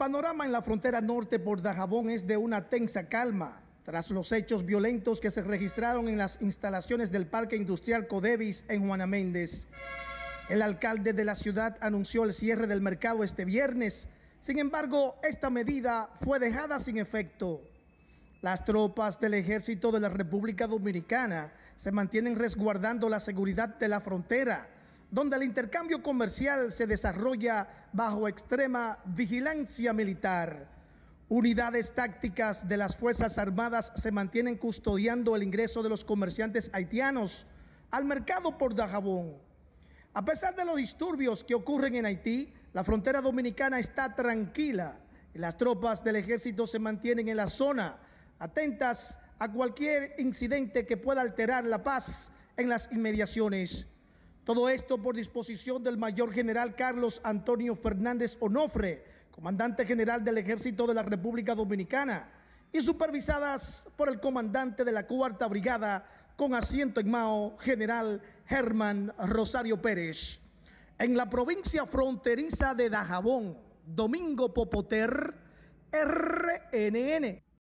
panorama en la frontera norte por Dajabón es de una tensa calma tras los hechos violentos que se registraron en las instalaciones del Parque Industrial Codevis en Juana Méndez. El alcalde de la ciudad anunció el cierre del mercado este viernes. Sin embargo, esta medida fue dejada sin efecto. Las tropas del ejército de la República Dominicana se mantienen resguardando la seguridad de la frontera, donde el intercambio comercial se desarrolla bajo extrema vigilancia militar. Unidades tácticas de las Fuerzas Armadas se mantienen custodiando el ingreso de los comerciantes haitianos al mercado por Dajabón. A pesar de los disturbios que ocurren en Haití, la frontera dominicana está tranquila y las tropas del ejército se mantienen en la zona, atentas a cualquier incidente que pueda alterar la paz en las inmediaciones. Todo esto por disposición del mayor general Carlos Antonio Fernández Onofre, comandante general del Ejército de la República Dominicana, y supervisadas por el comandante de la Cuarta Brigada con asiento en Mao, general Germán Rosario Pérez. En la provincia fronteriza de Dajabón, Domingo Popoter, RNN.